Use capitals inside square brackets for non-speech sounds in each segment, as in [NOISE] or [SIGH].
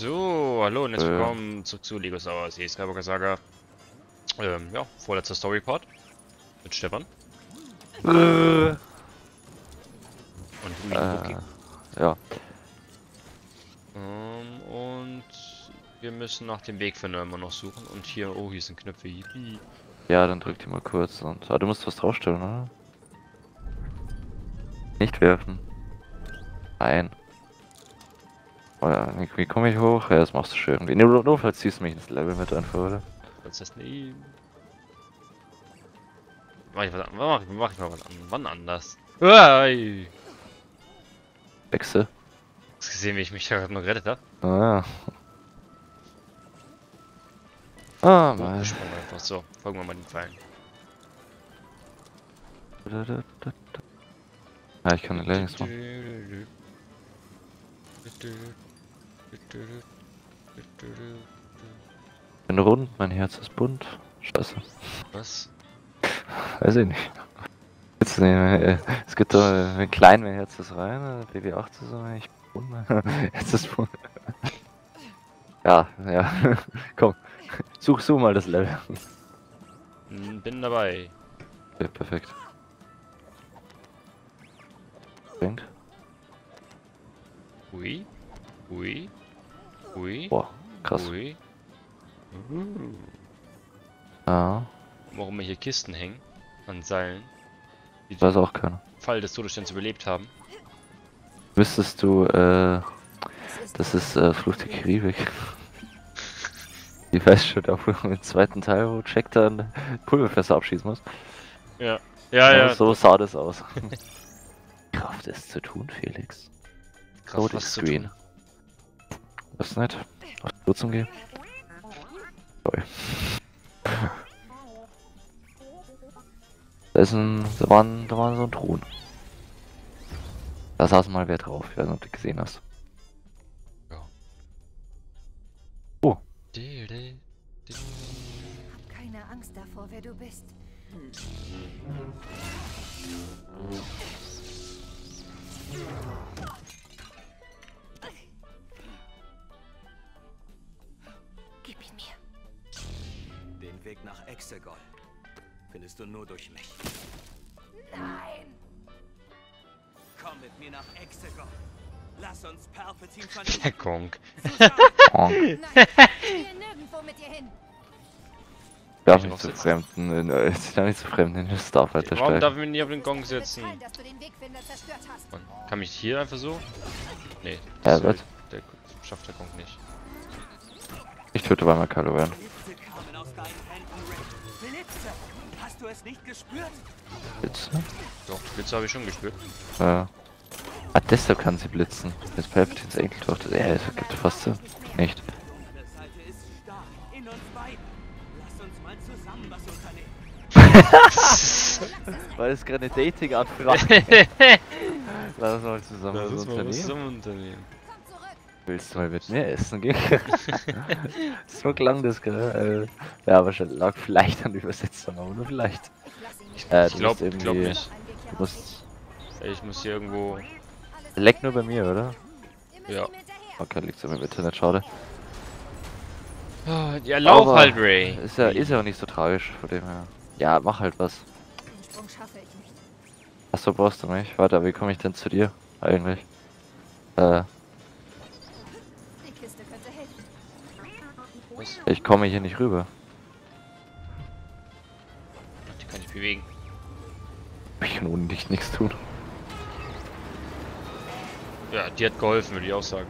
So, hallo und herzlich Äh. willkommen zurück zu Lego Star Wars, hier ist Skywalker Saga. Ähm, ja, vorletzter Story-Part. Mit Stefan Äh, und Wookie. äh, ja, Ähm, und wir müssen nach dem Wegfinder immer noch suchen. Und hier, oh, hier sind Knöpfe. Yippie. ja, dann drück die mal kurz und. Ah, du musst was draufstellen, oder? Nicht werfen. Nein. Oh ja, wie, komme ich hoch? Ja, das machst du schön. Nee, nur, nur falls ziehst du mich ins Level mit einfach, oder? Ist das nehmen? Mach ich was mach, mach ich mal was an, wann anders? Uai! Wechsel. Hast du gesehen, wie ich mich gerade noch gerettet habe? Ah, ja. Ah, Oh, springen einfach so. Folgen wir mal den Pfeilen. Ja, ich kann gleich nichts machen. Bin rund, mein Herz ist bunt. Scheiße. Was? Weiß ich nicht. Jetzt, äh, es gibt doch äh, klein, mein Herz ist rein, äh, BB8 ist so, ich bunt, mein [LAUGHS] Herz ist bunt. Ja, ja. [LAUGHS] Komm, such, such mal das Level. Hm, Bin dabei. Okay, perfekt. Bringt. Ui. Ui. Ui. Boah, krass. Ui. Uh. Ja, Warum hier Kisten hängen. An Seilen. Die weiß auch keiner. Fall des Todessterns überlebt haben. Wüsstest du, äh, das ist äh, Fluch der Karibik. [LAUGHS] Ich weiß schon, auch im zweiten Teil, wo Jack dann Pulverfässer abschießen muss. Ja. Ja, ja. So sah das aus. [LAUGHS] Kraft es zu tun, Felix. Kraft, Loading Screen. Tun. Was nicht? Auf die Nutzung gehen? Toll. Da ist ein, da war, ein, da war so ein Thron. Da saß mal wer drauf, ich weiß nicht, ob du gesehen hast. Di, di. Hab keine Angst davor, wer du bist. Gib nach Exegol findest du nur durch mich. Nein! Komm mit mir nach Exegol. Lass uns Palpatine Der vernichten. Konk. Nein! Ich will nirgendwo mit dir hin! darf ich nicht zu fremden, in, äh, [LAUGHS] darf nicht zu fremden in den Starfighter Warum steigen. darf ich mich nicht auf den Gong setzen? Man kann mich hier einfach so? Nee. Das was? der schafft der Konk nicht. Ich töte mal Kylo Ren. Blitze kamen aus deinen Händen, Rick. Blitze! Hast du es nicht gespürt? Blitze? Doch, Blitze habe ich schon gespürt. Ja. Ah, deshalb kann sie blitzen. Jetzt Palpatines Enkeltochter. Ja, das ergibt fast Sinn. Nicht. [LAUGHS] Weil es gerade eine Dating-Anfrage. [LAUGHS] Lass uns mal zusammen Das so ist mal was unternehmen. Willst du mal mit mir essen gehen? [LAUGHS] so klang das gerade. Äh, ja, wahrscheinlich lag vielleicht an der Übersetzung, aber nur vielleicht. Äh, Ich du glaub, musst irgendwie. glaub nicht. Du musst. Ich muss hier irgendwo. Leck nur bei mir, oder? Ja. Okay, liegt's an meinem Internet, schade. Ja, lauf Aber halt, Ray. Ist ja, ist ja auch nicht so tragisch, von dem her. Ja, mach halt was. Achso, brauchst du mich? Warte, wie komme ich denn zu dir? Eigentlich. Äh, Was? ich komme hier nicht rüber. Die kann ich bewegen. Ich kann ohne dich nichts tun. Ja, die hat geholfen, würde ich auch sagen.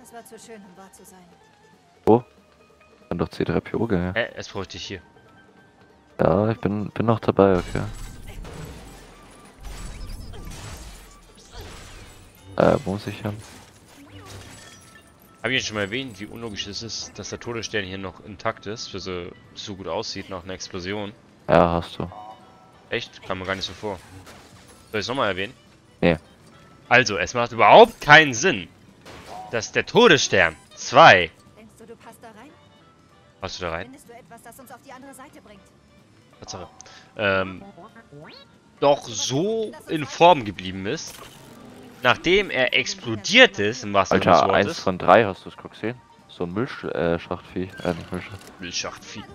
Das war zu schön, um wahr zu sein. Oh. Dann doch C3PO, gell? Hä, es bräuchte ich hier. Ja, ich bin, bin noch dabei, okay. Äh, wo muss ich hin? Habe ich schon mal erwähnt, wie unlogisch es ist, dass der Todesstern hier noch intakt ist, für so, so gut aussieht nach einer Explosion. Ja, hast du. Echt? Kam mir gar nicht so vor. Soll ich es nochmal erwähnen? Nee. Also, es macht überhaupt keinen Sinn, dass der Todesstern 2. Denkst du, du passt da rein? Hast du da rein? Findest du etwas, das uns auf die andere Seite bringt? Tatsache. Ähm, doch so in Form geblieben ist, nachdem er explodiert ist, im wahrsten Alter, eins von drei, hast du es gesehen? So ein Milchschachtvieh, äh, äh, nicht da tust, erklärt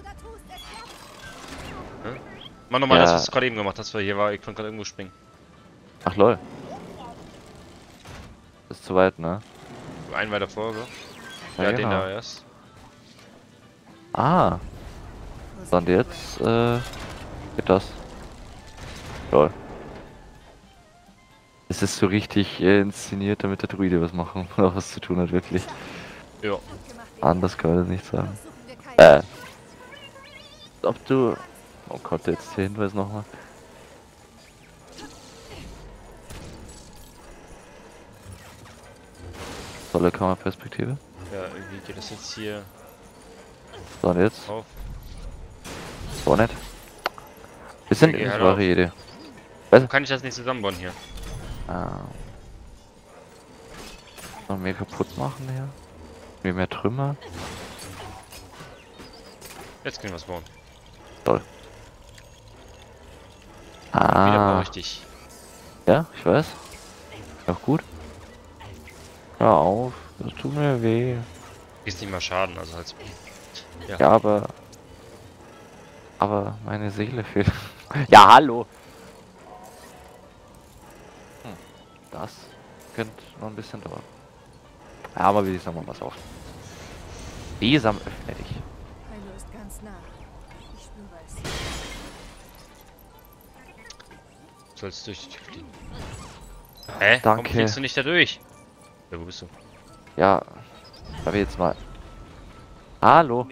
Mach nochmal Ja. das, was du gerade eben gemacht hast, weil hier war, ich konnte gerade irgendwo springen. Ach lol. Ist zu weit, ne? Ein weiter vor, oder? Ja, Ja, den genau. da erst. Ah, und jetzt, äh, geht das. Lol. Es ist so richtig äh, inszeniert, damit der Druide was machen, [LAUGHS] oder was zu tun hat, wirklich. Ja. Anders kann man das nicht sagen. Keinen. Äh. Ob du. Oh Gott, jetzt der Hinweis nochmal. Tolle Kameraperspektive. Ja, irgendwie geht das jetzt hier So, und jetzt? auf. So nicht. Wir sind in halt wahre Idee. Warum kann ich das nicht zusammenbauen hier? Ah. Noch mehr kaputt machen hier. Mir mehr Trümmer. Jetzt können wir was bauen. Toll. Wieder Ah. ich dich. Ja, ich weiß. Auch gut. Hör auf, das tut mir weh. Ist nicht mal Schaden, also halt. Ja. Ja, aber. Aber meine Seele fehlt. [LAUGHS] ja, hallo! Hm, das könnte noch ein bisschen dauern. Ja, aber wie sagen wir was auf. Besam öffne dich. Heilo ist ganz nah. Ich spüre es. Du sollst durch die Tür fliegen. Hä? Warum Danke. fliegst du nicht da durch? Ja, wo bist du? Ja, da wir jetzt mal. Hallo!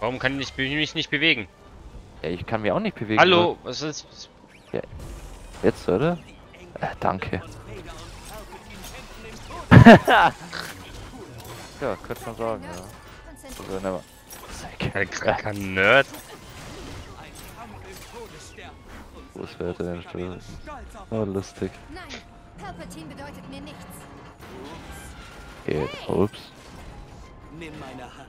Warum kann ich mich nicht bewegen? Ja, ich kann mich auch nicht bewegen. Hallo? Was ist? Jetzt, oder? Äh, danke. [LAUGHS] Ja, könnte man sagen, ja. Also, never. Ein kranker Nerd. Wo ist wer denn Oh, lustig. Nein, bedeutet mir nichts. Okay, ups. Nimm meine Hand.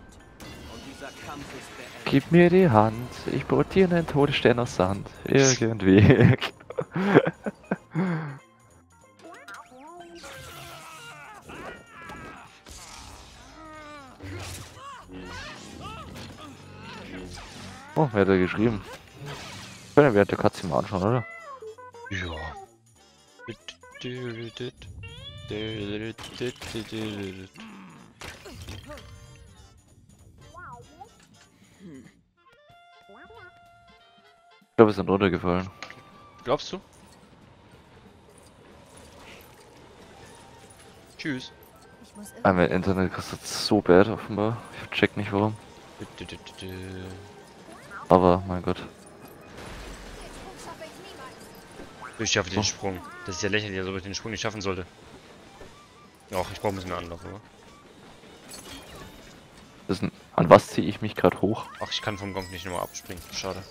Und dieser Kampf ist beendet. Gib mir die Hand. Ich dir einen Todesstern aus Sand. Irgendwie. [LAUGHS] oh, wer hat da geschrieben? Können wir der Cutscene mal anschauen, oder? Ja. Ich glaube, wir sind runtergefallen. Glaubst du? Tschüss. Ah, mein irgendwie- Internet kostet so bad offenbar. Ich check nicht warum. Aber, mein Gott. Ich schaffe den Oh. Sprung. Das ist ja lächerlich, als ob ich den Sprung nicht schaffen sollte. Ach, ich brauche ein bisschen mehr Anlauf, oder? Ein, an was ziehe ich mich gerade hoch? Ach, ich kann vom Gong nicht nochmal abspringen. Schade.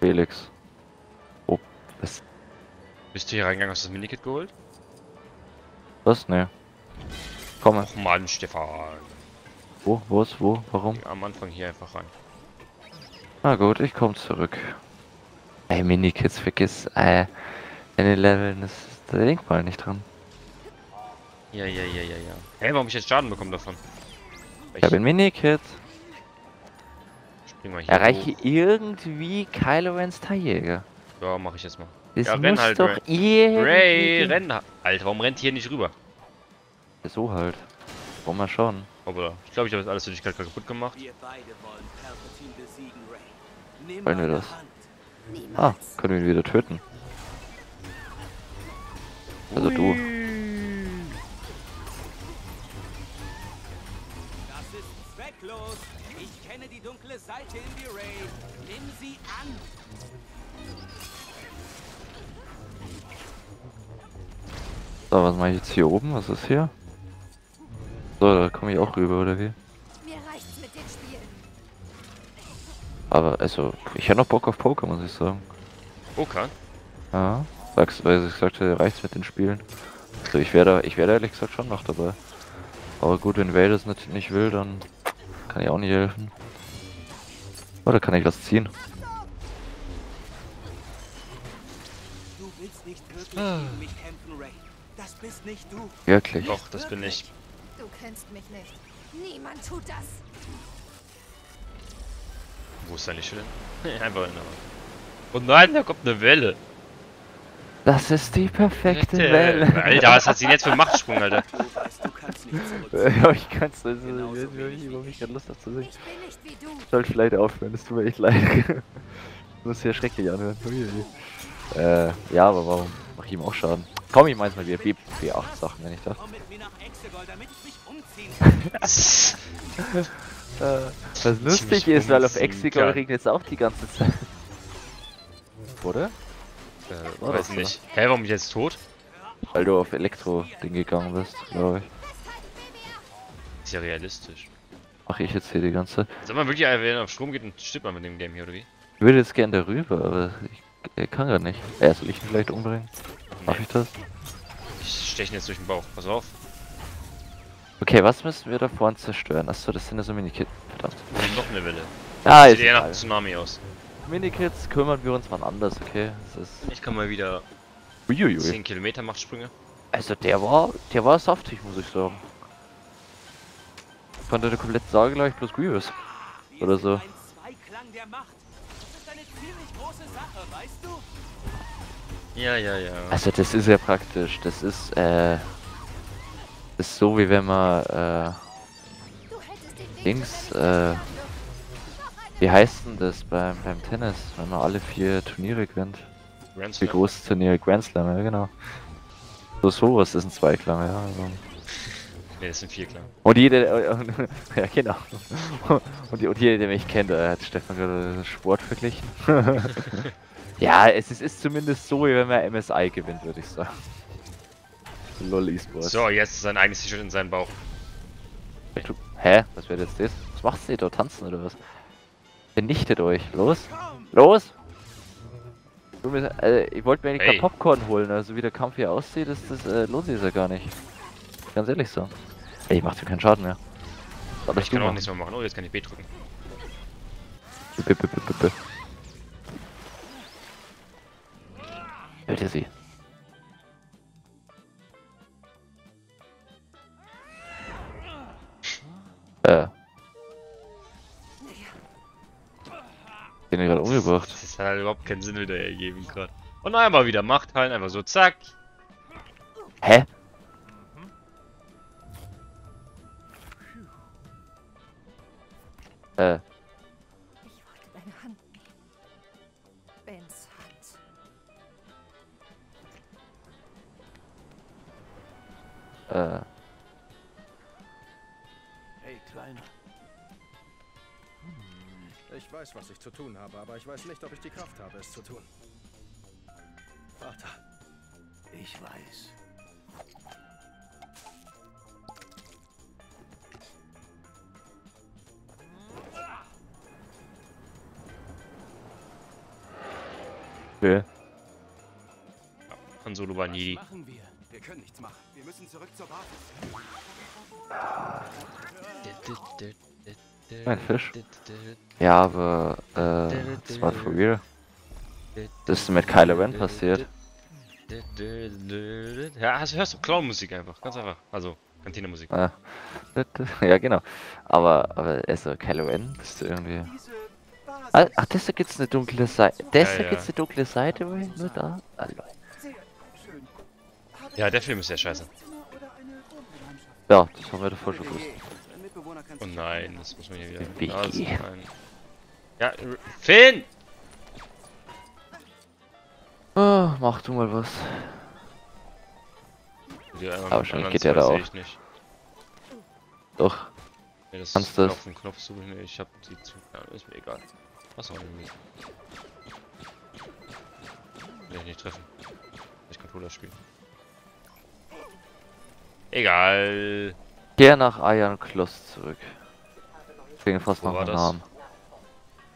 Felix. Oh, was? Bist du hier reingegangen, hast du das Minikit geholt? Was? Ne. Komme. Och Mann, Stefan. Wo? Wo ist? Wo? Warum? Am Anfang hier einfach rein. Na gut, ich komme zurück. Ey, Minikits, vergiss, äh, deine Leveln ist, da denkt mal nicht dran. Ja, ja, ja, ja, ja. Hä, warum hab ich jetzt Schaden bekommen davon? Weil Ich habe ein Minikit. spring mal hier Erreiche hoch. irgendwie Kylo Rens Tierjäger. Ja, mach ich jetzt mal. Das Ja, muss renn halt, doch Ray. irgendwie... Ray, gehen. renn! Alter, warum rennt hier nicht rüber? So halt. Wollen wir schauen. Aber ich glaube, ich habe jetzt alles für dich gerade kaputt gemacht. Wir beide wollen Palpatine besiegen, Ray. Nimm Wollen wir das? Ah, können wir ihn wieder töten. Also du. Das ist zwecklos. Ich kenne die dunkle Seite in dir, Ray. Nimm sie an. So, was mache ich jetzt hier oben? Was ist hier? So, da komme ich auch rüber, oder wie? Aber, also, ich hätte noch Bock auf Poker, muss ich sagen. Okay. Ja, sagst, weil ich gesagt habe, reicht's mit den Spielen. Also, ich wäre da, ich wäre ehrlich gesagt schon noch dabei. Aber gut, wenn Vader es nicht, nicht will, dann kann ich auch nicht helfen. Oder kann ich was ziehen? Du willst nicht wirklich Ah. gegen mich kämpfen, Ray. Das bist nicht du. Wirklich. Doch, das bin ich. Du kennst mich nicht. Niemand tut das. Wo ist deine Schilder? [LAUGHS] Einfach in der Oh nein, da kommt eine Welle. Das ist die perfekte Alter, Welle. Alter, was hat sie denn jetzt für einen Machtsprung, Alter? Du weißt, du kannst nicht zurück. [LAUGHS] Ja, ich kann's nicht. Genauso Ich habe mich ich. gerade Lust auf zu singen. Ich bin nicht wie du. Ich sollte vielleicht aufhören, das tut mir echt leid. Das [LAUGHS] muss sehr schrecklich anhören. Äh, ja, aber warum mach ich ihm auch Schaden? Komm, ich mein's mal wieder B B8 Sachen, wenn ich darf. Äh, was mich lustig ist, weil auf Exegol regnet es auch die ganze Zeit. [LAUGHS] Oder? Äh, weiß das nicht. Hä, warum bin ich jetzt tot? Weil du auf Elektro-Ding gegangen bist, glaube ich. Ist ja realistisch. Mach ich jetzt hier die ganze. Soll man wirklich, wenn er auf Strom geht, und stirbt man mit dem Game hier, oder wie? Ich würde jetzt gern darüber, aber ich er kann gar nicht. Er soll ich ihn vielleicht umbringen? Mach ich das? Ich steche ihn jetzt durch den Bauch. Pass auf. Okay, was müssen wir da vorne zerstören? Achso, das sind ja so Minikits. Verdammt. Und noch eine Welle. [LAUGHS] Ah, ist Sieht eher nach. Tsunami aus. Minikits kümmern wir uns wann anders, okay? Das ist. Ich kann mal wieder Uiuiui. 10 Kilometer Machtsprünge. Also der war, der war saftig, muss ich sagen. Von der kompletten Sage glaube ich bloß Grievous. Oder so. Macht. Ja, ja, ja. Also das ist ja praktisch. Das ist, äh. Ist so wie wenn man, äh. Dings, äh. Wie heißt denn das beim, beim Tennis, wenn man alle vier Turniere gewinnt? Grand Die Slam. großen Turniere, Grand Slam, ja genau. So sowas ist ein Zweiklang, ja. Also. Ne, das sind vier Klang. Und jeder, [LAUGHS] ja genau. Und, die- und jeder, der mich kennt, äh, hat Stefan gerade Sport verglichen. [LAUGHS] ja, es ist, ist zumindest so, wie wenn man MSI gewinnt, würde ich sagen. Lol E-Sports. So, jetzt sein eigenes T-Shirt in seinen Bauch. Hä? Was wird jetzt das? Was macht's ihr da? Tanzen oder was? Vernichtet euch. Los! Los! Äh, ich wollte mir eigentlich Hey. Popcorn holen, also wie der Kampf hier aussieht, ist das, äh, lohnt sich ja gar nicht. Ganz ehrlich so. Ey, ich mach dir keinen Schaden mehr. Aber Ich kann auch nichts mehr machen. Oh, jetzt kann ich B drücken. B -b -b -b -b. Töte sie. Den hab ich gerade umgebracht. Das hat halt überhaupt keinen Sinn wieder ergeben gerade. Und einmal wieder Macht heilen, einfach so zack. Hä? Äh, Ich wollte deine Hand nehmen. Bens Hand. äh. Hey, Kleiner. Ich weiß, was ich zu tun habe, aber ich weiß nicht, ob ich die Kraft habe, es zu tun. Vater. Ich weiß. Okay. Han Solo war nie. Was machen wir? Wir können nichts machen. Wir müssen zurück zur Basis. Ein Fisch. Ja, aber, äh, das war for real. Das ist mit Kylo Ren passiert. Ja, also hörst du Clown-Musik einfach, ganz einfach. Also, Kantine-Musik. [LAUGHS] Ja, genau. Aber, aber, also, Kylo Ren, das ist irgendwie... Ah. Ach, das da gibt's eine dunkle Seite. Das Ja, ja. gibt's eine dunkle Seite, wo ich nur da... Ah, Ja, er der Film ist ja scheiße. Ja, das haben wir davor schon gewusst. Oh nein, das muss man hier wieder. Wie? Ja, das ja Finn! Oh, mach du mal was. Wahrscheinlich anderen geht der da auch. Ich nicht. Doch. Nee, das Kannst ist das? auf den Knopf suchen. Nee, ich hab die zu. Ja, ist mir egal. Was auch irgendwie. Will ich nicht treffen. Ich Controller spielen. Egal. Geh nach Iron Kloss zurück. Klingt fast einem das? Namen.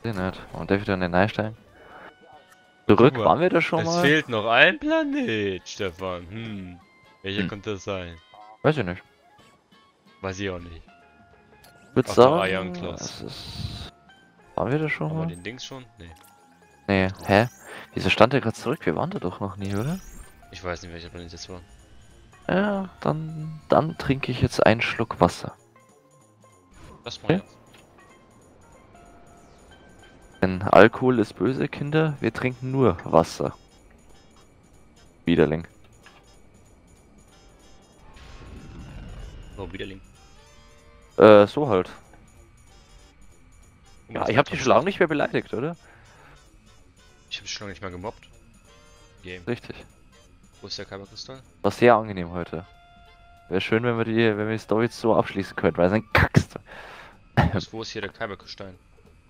Seh nicht. Und darf ich dann den einsteigen? Zurück, waren wir da schon es mal? fehlt noch ein Planet, Stefan. Hm. Welcher Hm. könnte das sein? Weiß ich nicht. Weiß ich auch nicht. Ich würde der sagen, es ist... Waren wir da schon Haben wir mal? den Dings schon? Nee. Nee, hä? Wieso stand der gerade zurück? Wir waren da doch noch nie, oder? Ich weiß nicht, welcher Planet das war. Ja, dann, dann trinke ich jetzt einen Schluck Wasser. Das mal Okay. Denn Alkohol ist böse, Kinder. Wir trinken nur Wasser. Widerling. Oh, Widerling. Äh, so halt. Ja, ich hab die das? schon lange nicht mehr beleidigt, oder? Ich hab dich schon lange nicht mehr gemobbt. Game. Richtig. Wo ist der Kyberkristall? War sehr angenehm heute. Wäre schön, wenn wir die, wenn wir die Story jetzt so abschließen könnten, weil es ein Kackst. Wo ist, [LAUGHS] wo ist hier der Kyberkristall?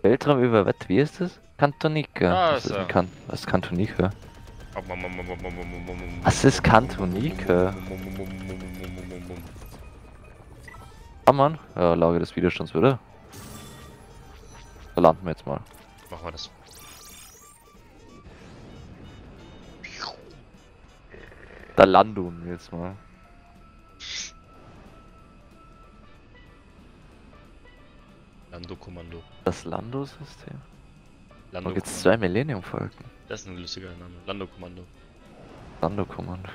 Weltraum über was? Wie ist das? Kantonika. Ah, was, ist ist ein kan was ist Kantonika? Was ist Kantonika? Ah, Mann. Ja, Lage des Widerstands, oder? Da landen wir jetzt mal. Machen wir das. Da landen wir jetzt mal. Lando-Kommando. Das Lando-System? Lando gibt's zwei Millennium-Folgen. Das ist ein lustiger Name. Lando-Kommando. Lando-Kommando.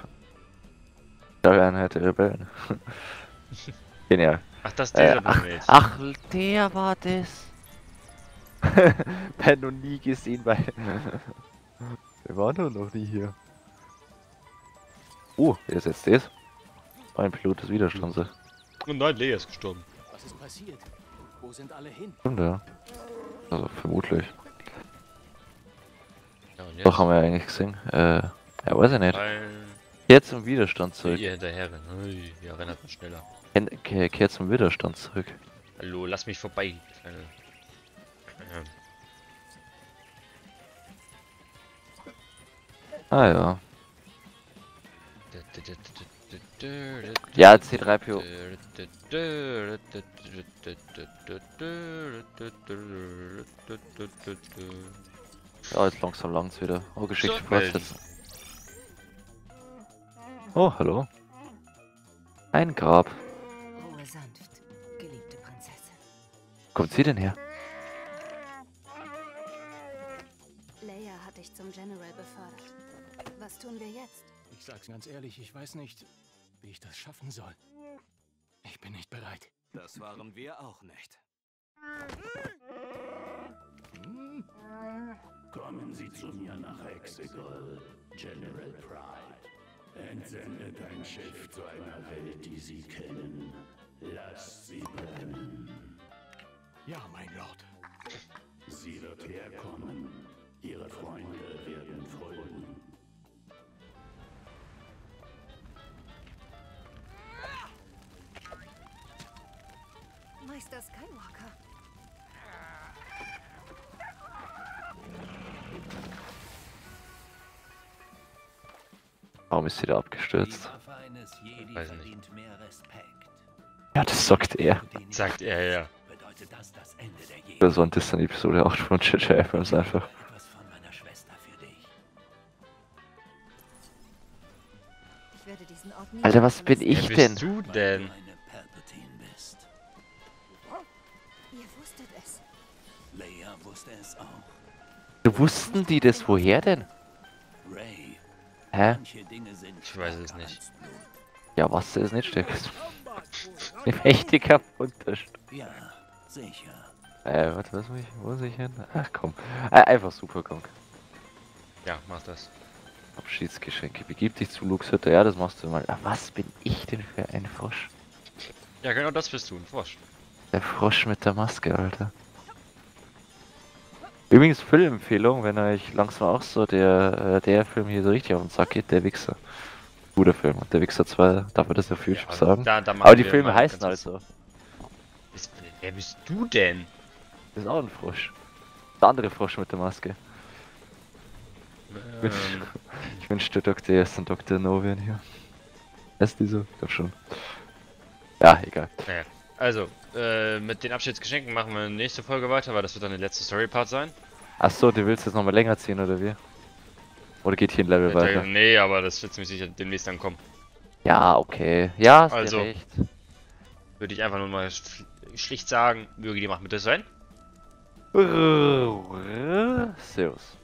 Steuereinheit der Rebellen. [LAUGHS] Genial. Ach, das ist Äh, ach, ach, der war das. [LAUGHS] Ben noch nie gesehen bei. [LAUGHS] Wir waren doch noch nie hier. Oh, wer ist jetzt das? Ein Pilot des Widerstands. Oh nein, Lea ist gestorben. Was ist passiert? Wo sind alle hin? Stimmt, ja. Also vermutlich. Ja, und jetzt? Doch, haben wir ja eigentlich gesehen. Äh, ja, weiß ich nicht. Weil Kehrt zum Widerstand zurück. ihr hinterher rennt. Ui, Ja, rennt mal schneller. Kehrt zum Widerstand zurück. Hallo, lass mich vorbei, kleine. Ah ja. Ja, C3PO. Ja, jetzt langsam langt's wieder. Oh, geschickt Zurückmelden. fortsetzen. Oh, hallo. Ein Grab. Ruhe sanft, geliebte Prinzessin. Wo kommt sie denn her? Was tun wir jetzt? Ich sag's ganz ehrlich, ich weiß nicht, wie ich das schaffen soll. Ich bin nicht bereit. Das waren wir auch nicht. Hm? Kommen Sie zu mir nach Exegol, General Pride. Entsendet ein Schiff zu einer Welt, die Sie kennen. Lasst sie brennen. Ja, mein Lord. Sie wird herkommen. Ihre Freunde werden folgen. Meister Skywalker. Warum ist sie da abgestürzt? Weiß nicht. verdient mehr Respekt. Ja, das sagt er. Sagt er, ja. Bedeutet das das Ende der Jedi? Das war in Disney Episode 8 von J.J. Abrams einfach. Etwas von meiner Schwester für dich. Ich werde diesen Ort nie Alter, was bin ich Wer denn? bist du denn? Wusste es auch. Du wussten die das woher denn? Ray, Hä? manche Dinge sind Ich weiß es nicht. Ja, was ist nicht steckt. [LAUGHS] Ein mächtiger Unterschied. Ja, sicher. Äh, warte, was muss ich, wo muss ich hin? Ach komm. Äh, einfach super, komm. Ja, mach das. Abschiedsgeschenke. Begib dich zu Lux Hütte. Ja, das machst du mal. Ah, was bin ich denn für ein Frosch? Ja, genau das bist du, ein Frosch. Der Frosch mit der Maske, Alter. Übrigens Filmempfehlung, wenn euch langsam auch so der, äh, der Film hier so richtig auf den Sack geht, der Wichser. Guter Film. Und der Wichser 2, darf man das ja viel Ja, sagen? da- da Aber die Filme heißen also. Bist- Wer bist du denn? Das ist auch ein Frosch. Der andere Frosch mit der Maske. Ähm, [LAUGHS] Ich wünschte, Dr. Ist ein Dr. Novian hier. Ist die so? Ich glaub schon. Ja, egal. Also, äh, mit den Abschiedsgeschenken machen wir nächste Folge weiter, weil das wird dann der letzte Story-Part sein. Achso, du willst jetzt nochmal länger ziehen, oder wie? Oder geht hier ein Level Äh, weiter? nee, aber das wird ziemlich sicher demnächst dann kommen. Ja, okay. Ja, hast Also. recht. Würde ich einfach nur mal sch- schlicht sagen, möge die Macht mit das sein. Servus.